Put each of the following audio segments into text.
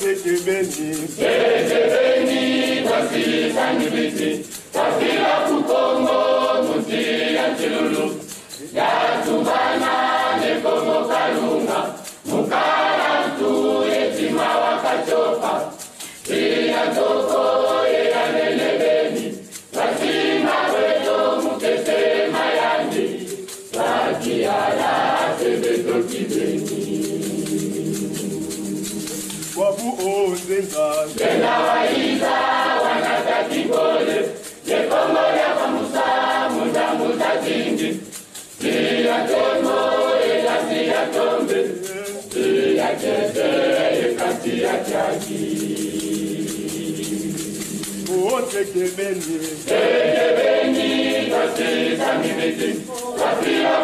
tekebeni Tekebeni twasisani biti twafika kukongo wabu Nzenga. Nzenga waiza wanata kibole yekongo ya kamusa munda munda zingi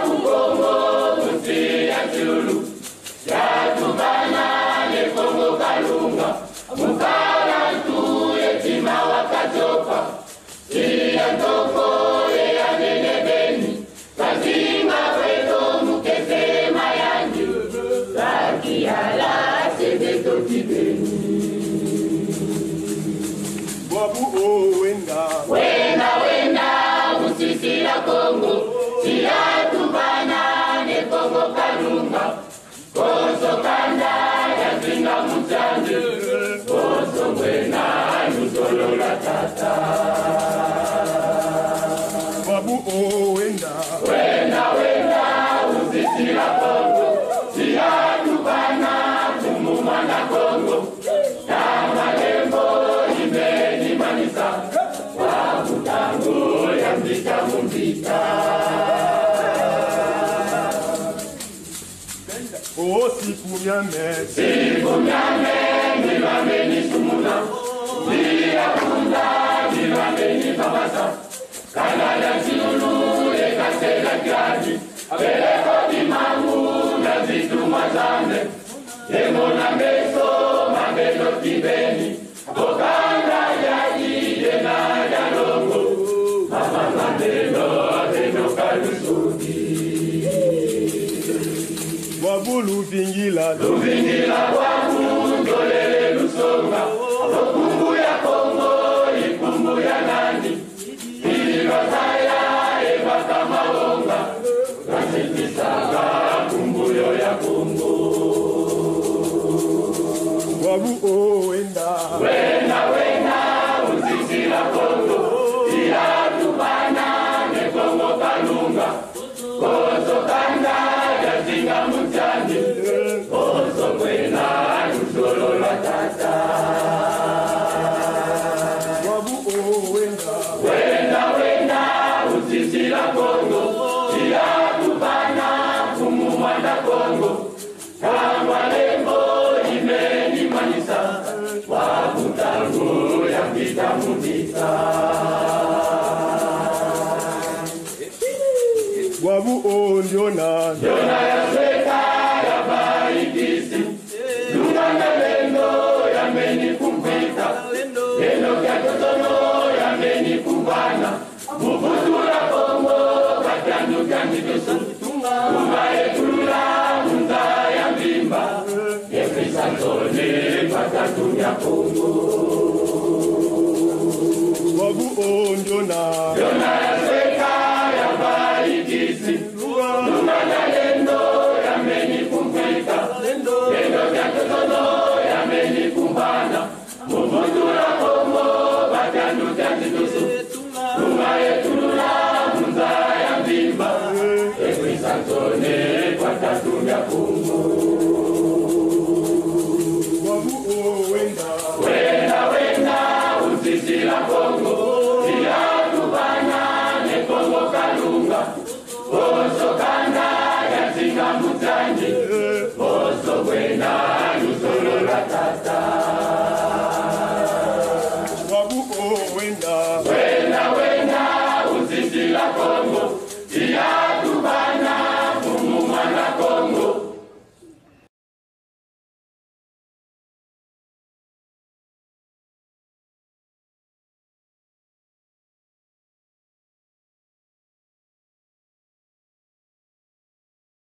kukongo owenda oh, wenda wenda. Musisila kongo siyatubana nekongo kalunga kosokanda yazinga mucanje kosongwena nusolola tata wabu owenda wenda wenda musisila kongo Oh, si kumiame. Si kumiame, viva meni sumuna. Dia kunda, viva meni babasa. Kanada sinulu, ekasela gadi. Abele kodi mangu, nazitu mazande. Emona meso, mabezo tibeni. Boka bwabulu pingila lupingila bwangu ndolele lusonga. Lokumbu ya kongo ikumbu ya nani? Ilibazaya ebaka mawonga nasitisaka kumbuyo ya kongo bwabu o oh, wenda. Wenda wenda uzizila kongo. Ilatubana nekongo kalunga. Kumumanda Kongo Kangwa lembo imeni wabu yasweka ya patatumya kongo wabu owenda Wenda wenda uzizila Kongo Siyatubana